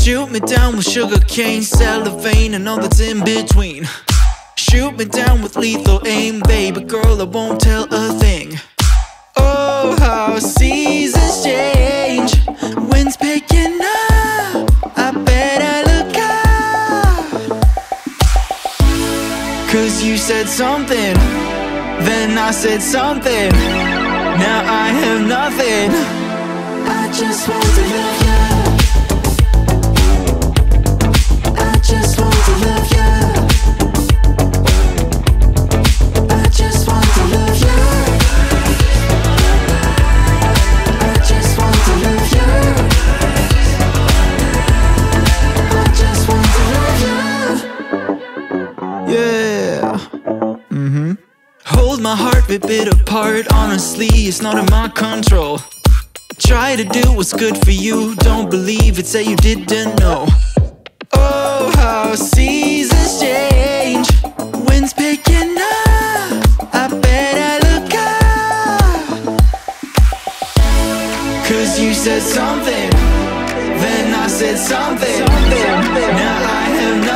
Shoot me down with sugar cane, cellophane, and all that's in between. Shoot me down with lethal aim, baby girl, I won't tell a thing. Oh, how seasons change. Winds picking up. I better look out. Cause you said something, then I said something. Now I have nothing. I just want to love my heart, rip it apart. Honestly, it's not in my control. Try to do what's good for you. Don't believe it, say you didn't know. Oh, how seasons change. Winds picking up. I better look out. Cause you said something, then I said something. Now I have.